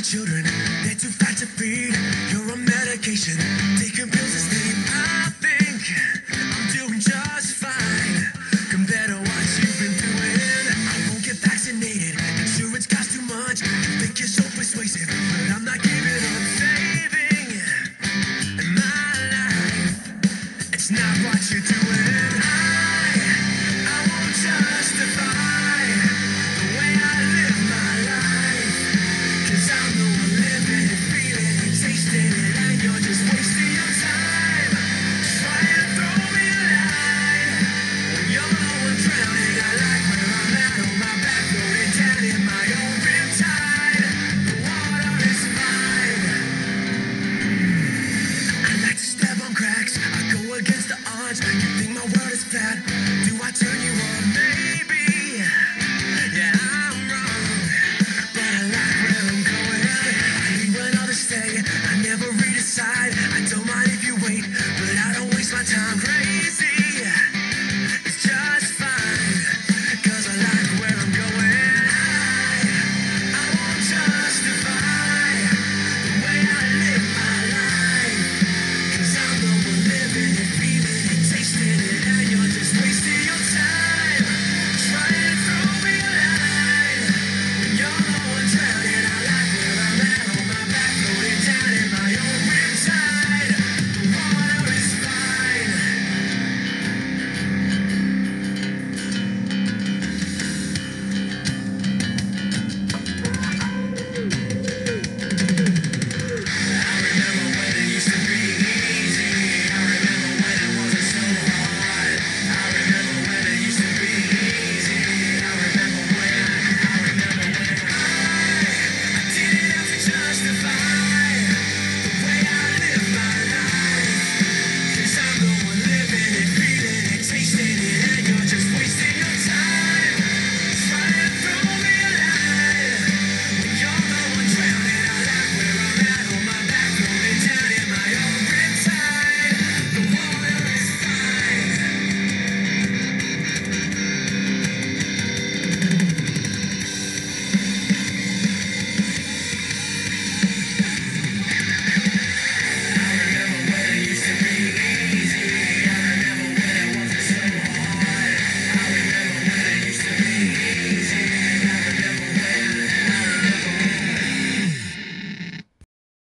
your children. They're too fat to feed. You're a medication.